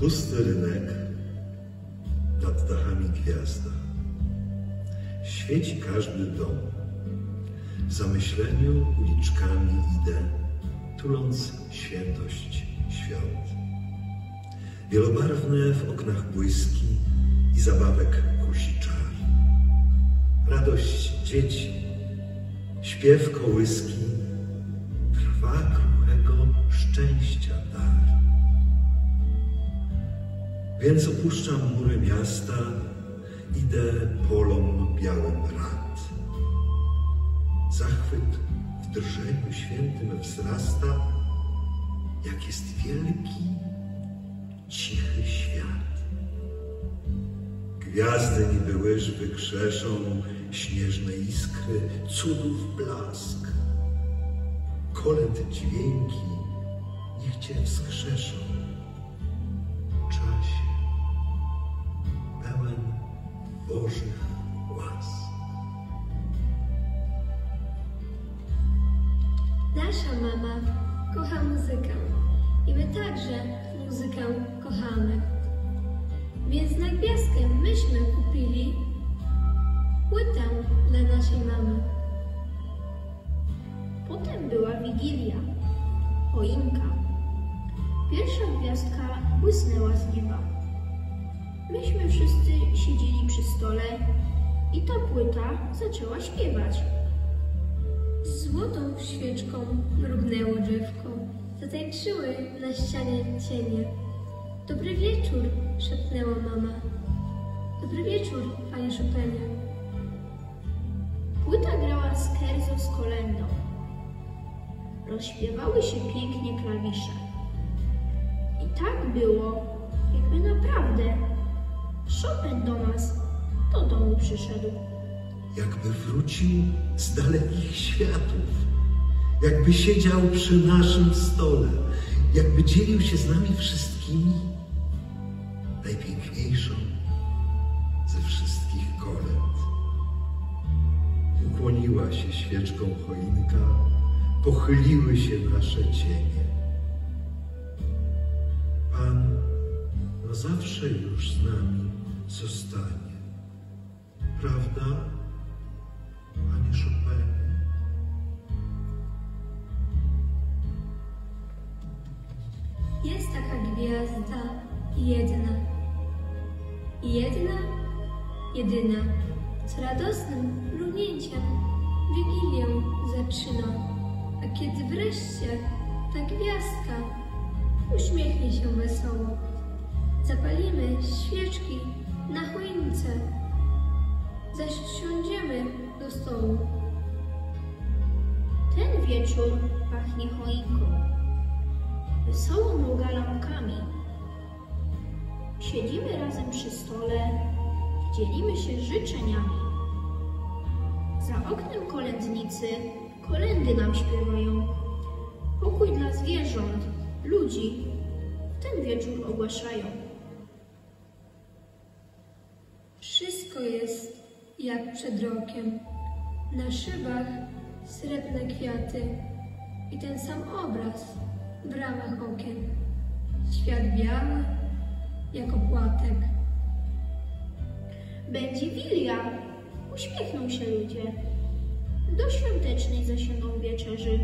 Pusty rynek, nad dachami gwiazda. Świeci każdy dom. W zamyśleniu uliczkami idę, tuląc świętość świąt. Wielobarwne w oknach błyski i zabawek kusi czar. Radość dzieci, śpiew kołyski, Więc opuszczam mury miasta, idę polom białym rad. Zachwyt w drżeniu świętym wzrasta, jak jest wielki, cichy świat. Gwiazdy niby łyżwy krzeszą, śnieżne iskry, cudów blask. Kolęd dźwięki niech Cię wskrzeszą. Czasie Bożych łask. Nasza mama kocha muzykę i my także muzykę kochamy. Więc na gwiazdkę myśmy kupili płytę dla naszej mamy. Potem była Wigilia, choinka. Pierwsza gwiazdka błysnęła z nieba. Myśmy siedzieli przy stole i ta płyta zaczęła śpiewać. Złotą świeczką mrugnęło drzewko. Zatańczyły na ścianie cienie. Dobry wieczór, szepnęła mama. Dobry wieczór, panie Chopinie. Płyta grała skerzo z kolendą. Rozśpiewały się pięknie klawisze. I tak było, jakby naprawdę Do nas do domu przyszedł. jakby wrócił z dalekich światów, jakby siedział przy naszym stole, jakby dzielił się z nami wszystkimi najpiękniejszą ze wszystkich kolęd. Ukłoniła się świeczką choinka, pochyliły się nasze cienie. Pan na zawsze już z nami zostanie. Prawda? Panie Chopinie. Jest taka gwiazda jedna. Jedna, jedyna, z radosnym mrugnięciem Wigilię zaczyna. A kiedy wreszcie ta gwiazdka uśmiechnie się wesoło, zapalimy świeczki na choince, zaś siądziemy do stołu. Ten wieczór pachnie choinką wesoło mruga. Siedzimy razem przy stole, dzielimy się życzeniami. Za oknem kolędnicy kolendy nam śpiewają. Pokój dla zwierząt, ludzi ten wieczór ogłaszają. Wszystko jest jak przed rokiem. Na szybach srebrne kwiaty i ten sam obraz w ramach okien. Świat biały, jak opłatek. Będzie wilia, uśmiechną się ludzie. Do świątecznej zasięgą wieczerzy.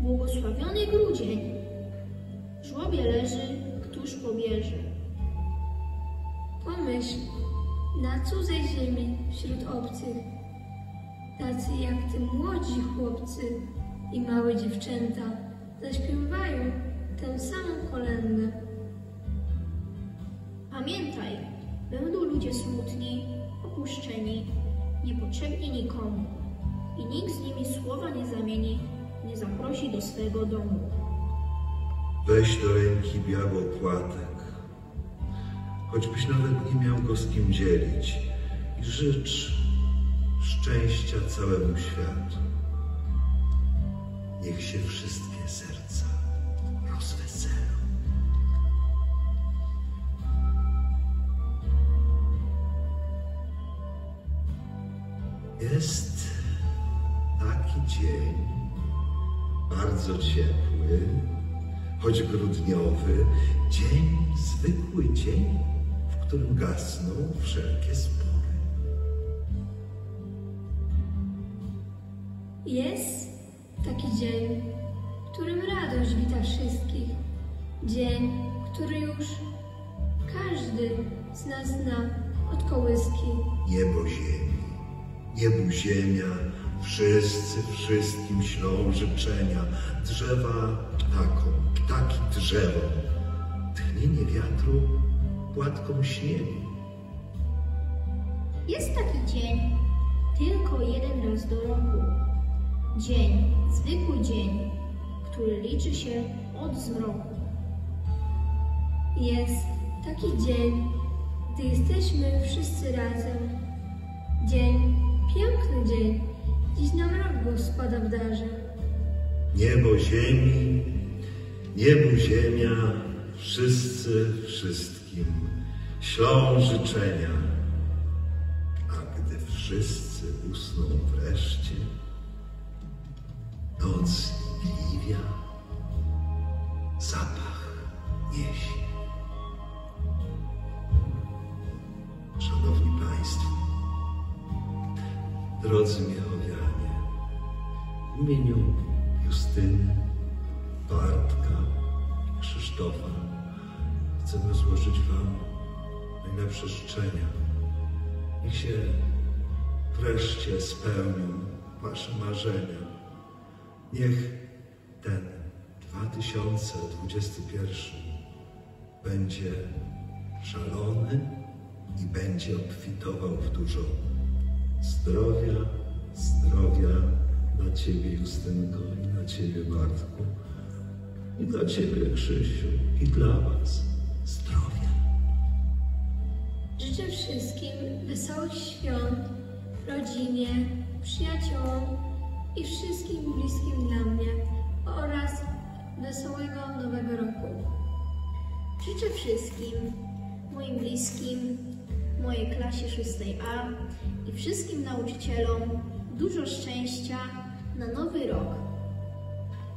Błogosławiony grudzień. Cudzej ziemi wśród obcych, tacy jak ty młodzi chłopcy i małe dziewczęta zaśpiewają tę samą kolędę. Pamiętaj, będą ludzie smutni, opuszczeni, niepotrzebni nikomu i nikt z nimi słowa nie zamieni, nie zaprosi do swego domu. Weź do ręki biały płatek, choćbyś nawet nie miał go z kim dzielić i życz szczęścia całemu światu. Niech się wszystkie serca rozweselą. Jest taki dzień, bardzo ciepły, choć grudniowy, dzień, zwykły dzień, którym gasną wszelkie spory. Jest taki dzień, w którym radość wita wszystkich. Dzień, który już każdy z nas zna od kołyski. Niebo ziemi, niebu ziemia, wszyscy wszystkim ślą życzenia. Drzewa ptakom, ptaki drzewom, tchnienie wiatru płatkom śniegu. Jest taki dzień, tylko jeden raz do roku. Dzień, zwykły dzień, który liczy się od zmroku. Jest taki dzień, gdy jesteśmy wszyscy razem. Dzień, piękny dzień, dziś nam rok spada w darze. Niebo ziemi, niebu ziemia, wszyscy wszystkim ślą życzenia. A gdy wszyscy usną wreszcie, noc liwia, zapach niesie. Szanowni Państwo, drodzy Miechowianie, w imieniu Justyny, Bartka, Krzysztofa chcemy złożyć Wam najlepsze życzenia. Niech się wreszcie spełnią Wasze marzenia. Niech ten 2021 będzie szalony i będzie obfitował w dużo zdrowia, zdrowia dla Ciebie, Justynko, i dla Ciebie, Bartku, i dla Ciebie, Krzysiu, i dla Was zdrowia. Życzę wszystkim wesołych świąt, rodzinie, przyjaciołom i wszystkim bliskim dla mnie oraz wesołego nowego roku. Życzę wszystkim, moim bliskim, mojej klasie 6A i wszystkim nauczycielom dużo szczęścia na nowy rok.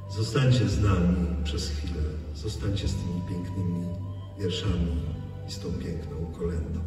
Zostańcie z nami przez chwilę. Zostańcie z tymi pięknymi wierszami i z tą piękną kolendą.